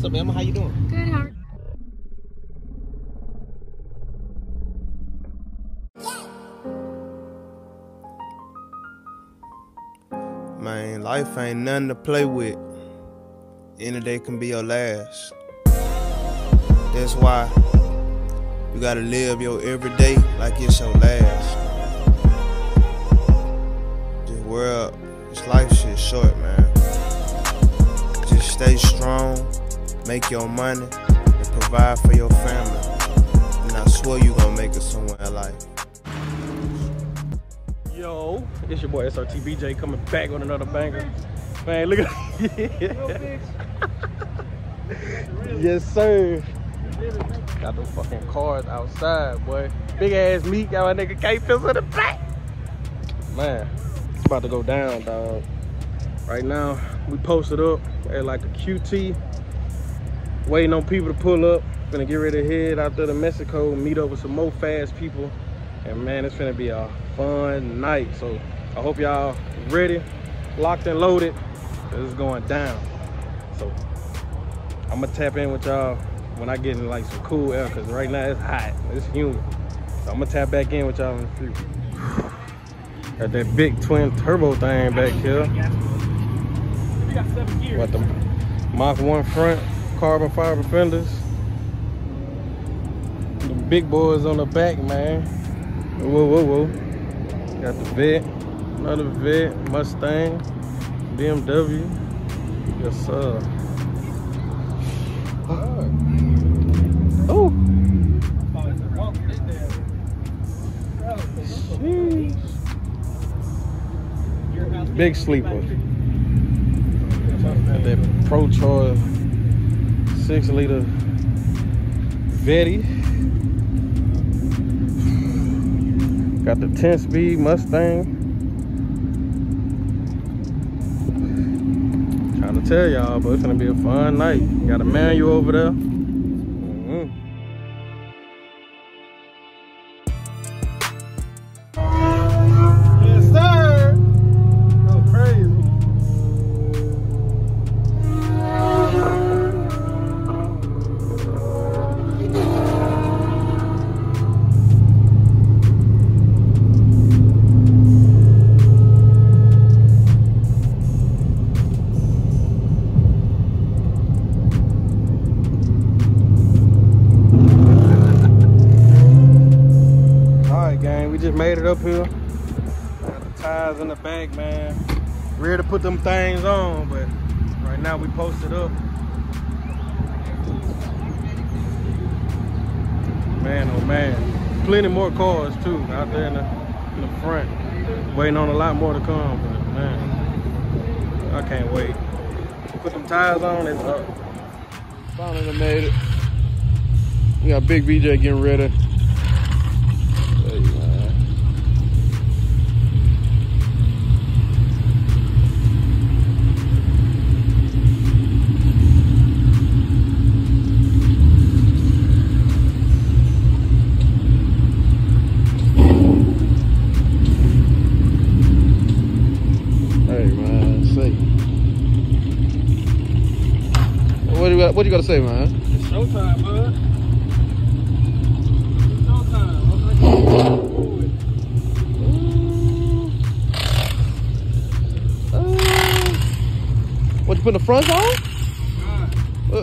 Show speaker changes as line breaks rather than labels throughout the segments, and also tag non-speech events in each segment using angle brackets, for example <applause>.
What's up, Emma? How you doing?
Good, how are
Man, life ain't nothing to play with. Any day can be your last. That's why you gotta live your everyday like it's your last. This world, this life shit short, man. Just stay strong, make your money, and provide for your family. And I swear you gonna make it somewhere in life.
Yo, it's your boy SRT BJ coming back with another banger. Man, look at <laughs> Yes, sir. Got those fucking cars outside, boy. Big ass meet, got my nigga K Pills in the back. Man, it's about to go down, dog. Right now, we posted up at like a QT, waiting on people to pull up. Gonna get ready to head out there to Mexico, meet up with some more fast people. And man, it's gonna be a fun night. So I hope y'all ready, locked and loaded. This is going down. So I'm gonna tap in with y'all when I get in like some cool air, cause right now it's hot, it's humid. So I'm gonna tap back in with y'all in a few. Got that big twin turbo thing back here. What the Mach 1 front, carbon fiber fenders. The big boys on the back, man. Whoa, whoa, whoa. Got the Vette, another Vette, Mustang, BMW. Yes, sir. Oh. Big sleeper. Got that Pro Charge 6 liter Vetti. Got the 10 speed Mustang. Trying to tell y'all, but it's gonna be a fun night. Got a manual over there. Just made it up here. Got the tires in the back, man. Ready to put them things on, but right now we posted up. Man, oh man, plenty more cars too out there in the, in the front. Waiting on a lot more to come, but man, I can't wait. Put them tires on, it's up.
Finally made it. We got Big BJ getting ready. You got, what to say, man?
It's showtime, bud. It's showtime.
What you put in the front on? Uh, uh,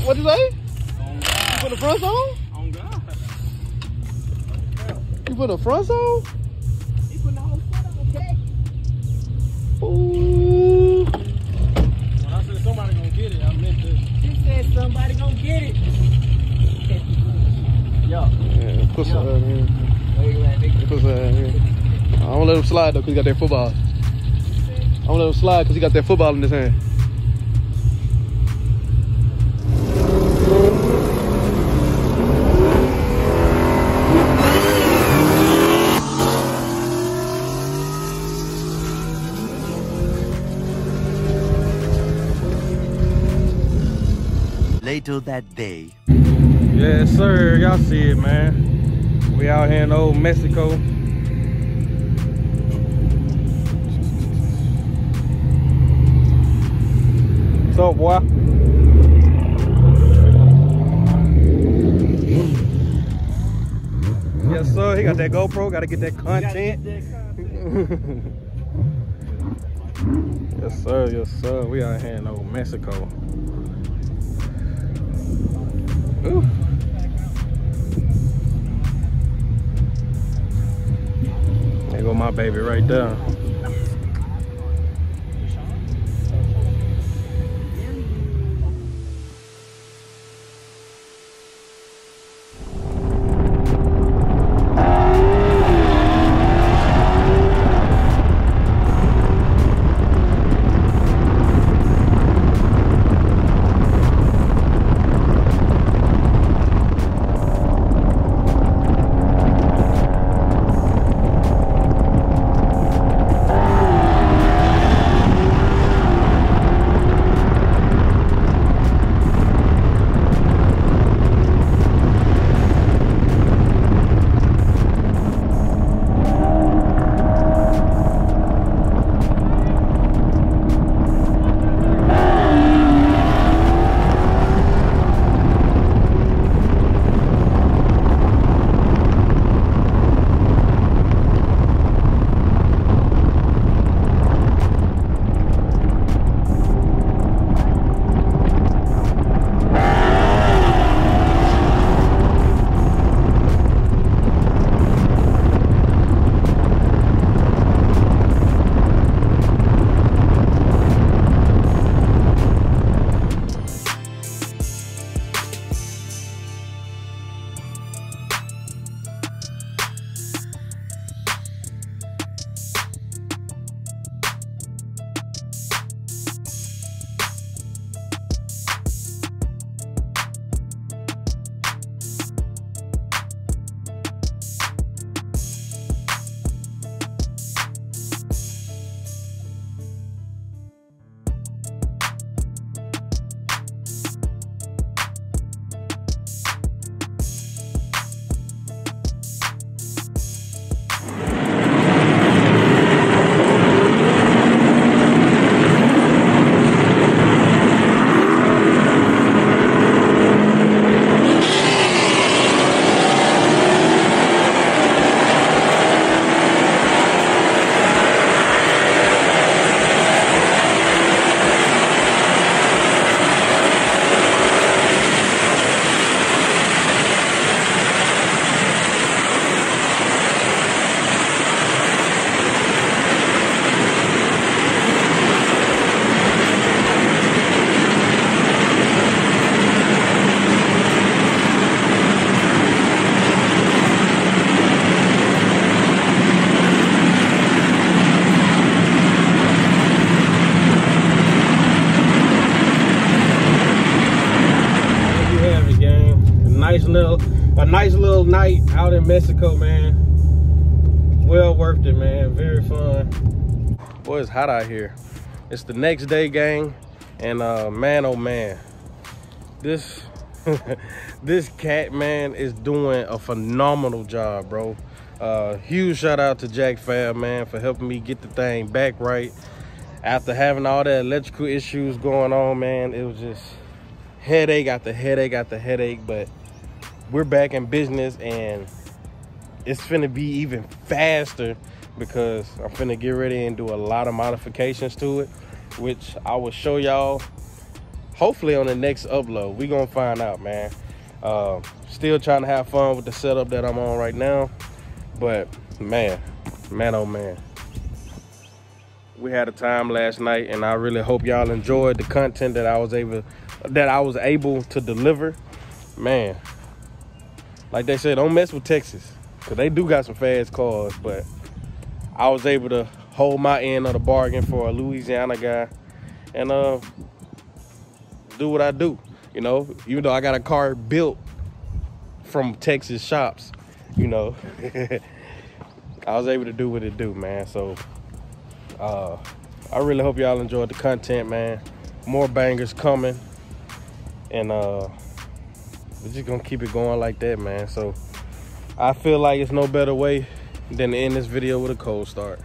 what you say? You put the front on?
On God.
You put the fronts on?
Put the whole front on, okay?
Ooh.
When I said somebody gonna get it, I meant this.
He somebody gonna get it. Yo,
Yeah, put some uh, here.
where you?
Put some here. I don't let him slide though, cause he got that football. I don't let him slide cause he got that football in his hand.
later that day.
Yes, sir. Y'all see it, man. We out here in old Mexico. What's up, boy? Yes, sir. He got that GoPro. Got to get that content. <laughs> Yes, sir. Yes, sir. We out here in old Mexico. Ooh. There go my baby right there. There nice little, a nice little night out in Mexico, man. Well worth it, man. Very fun. Boy, it's hot out here. It's the next day, gang, and uh, man, oh man, this <laughs> this cat man is doing a phenomenal job, bro. Uh, huge shout out to Jack Fab, man, for helping me get the thing back right after having all that electrical issues going on, man. It was just headache after headache after headache, but we're back in business and it's finna be even faster because I'm finna get ready and do a lot of modifications to it, which I will show y'all hopefully on the next upload. We gonna find out, man. Uh, still trying to have fun with the setup that I'm on right now, but man, man, oh man. We had a time last night and I really hope y'all enjoyed the content that I was able that I was able to deliver. Man, like they said, don't mess with Texas. Cause they do got some fast cars, but I was able to hold my end of the bargain for a Louisiana guy and uh do what I do. You know, even though I got a car built from Texas shops, you know, <laughs> I was able to do what it do, man. So uh I really hope y'all enjoyed the content, man. More bangers coming. And uh we're just gonna keep it going like that, man. So I feel like it's no better way than to end this video with a cold start.